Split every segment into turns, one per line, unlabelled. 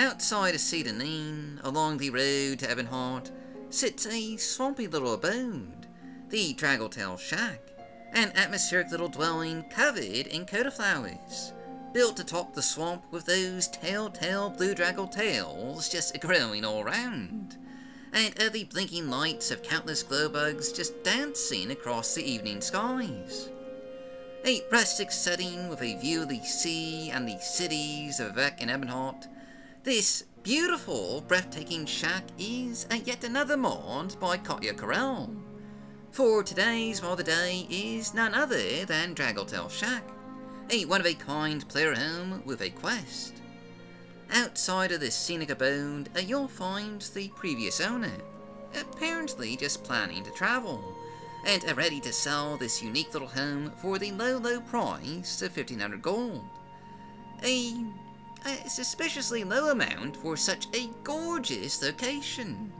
outside of Seyda Neen, along the road to Ebonheart, sits a swampy little abode, the Draggletail Shack, an atmospheric little dwelling covered in coat of flowers, built atop the swamp with those telltale blue draggle tails just growing all round, and the blinking lights of countless glowbugs just dancing across the evening skies. A rustic setting with a view of the sea and the cities of Vivec and Ebonheart, this beautiful, breathtaking shack is a yet another mod by Katya Karrel. For today's the Day is none other than Draggletail Shack, a one-of-a-kind player home with a quest. Outside of this scenic abode, uh, you'll find the previous owner, apparently just planning to travel, and are ready to sell this unique little home for the low, low price of 1500 gold. A, a suspiciously low amount for such a gorgeous location.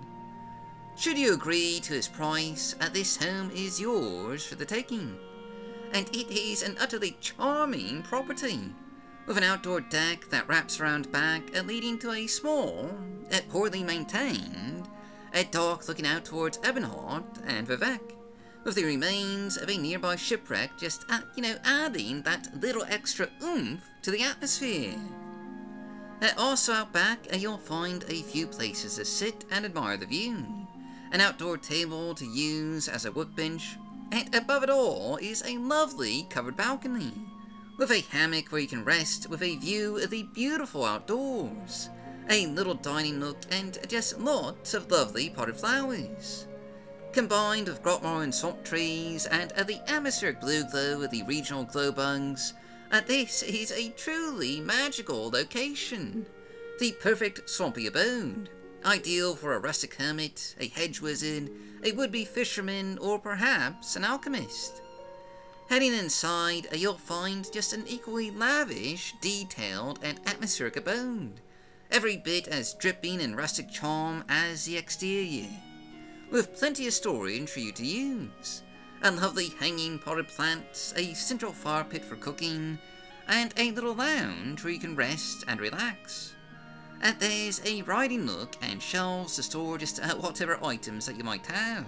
Should you agree to his price, uh, this home is yours for the taking. And it is an utterly charming property, with an outdoor deck that wraps around back, uh, leading to a small, uh, poorly maintained, dock looking out towards Ebonheart and Vivec, with the remains of a nearby shipwreck just, uh, you know, adding that little extra oomph to the atmosphere. Also out back, uh, you'll find a few places to sit and admire the view an outdoor table to use as a workbench, and above it all is a lovely covered balcony, with a hammock where you can rest with a view of the beautiful outdoors, a little dining nook, and just lots of lovely potted flowers. Combined with Graht Morrowind swamp trees and the atmospheric blue glow of the regional glowbugs, this is a truly magical location. The perfect swampy abode ideal for a rustic hermit, a hedge wizard, a would-be fisherman, or perhaps an alchemist. Heading inside, you'll find just an equally lavish, detailed, and atmospheric abode, every bit as dripping in rustic charm as the exterior, with plenty of storage for you to use, a lovely hanging potted plants, a central fire pit for cooking, and a little lounge where you can rest and relax. And there's a writing nook and shelves to store just uh, whatever items that you might have.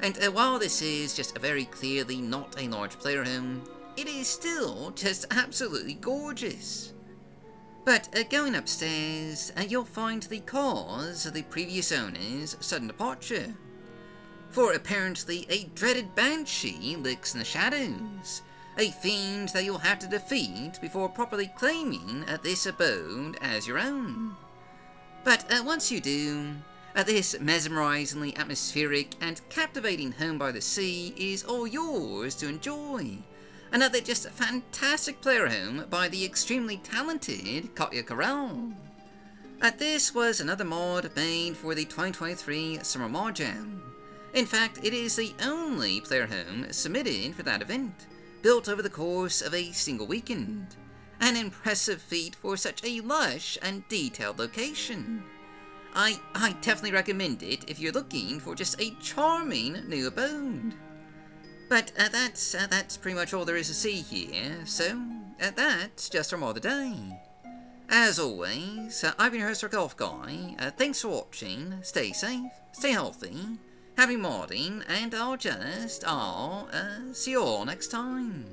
And uh, while this is just a very clearly not a large player home, it is still just absolutely gorgeous. But uh, going upstairs, uh, you'll find the cause of the previous owner's sudden departure. For apparently a dreaded banshee lurks in the shadows, a fiend that you'll have to defeat before properly claiming this abode as your own. But uh, once you do, uh, this mesmerizingly atmospheric and captivating home by the sea is all yours to enjoy. Another just fantastic player home by the extremely talented Katya Karrel. Uh, this was another mod made for the 2023 Summer Mod Jam. In fact, it is the only player home submitted for that event built over the course of a single weekend. An impressive feat for such a lush and detailed location. I, I definitely recommend it if you're looking for just a charming new abode. But uh, that's, uh, that's pretty much all there is to see here, so uh, that's just our more day. As always, uh, I've been your host, Golf Guy. Uh, thanks for watching. Stay safe, stay healthy, happy modding, and I'll just, I'll uh, see you all next time.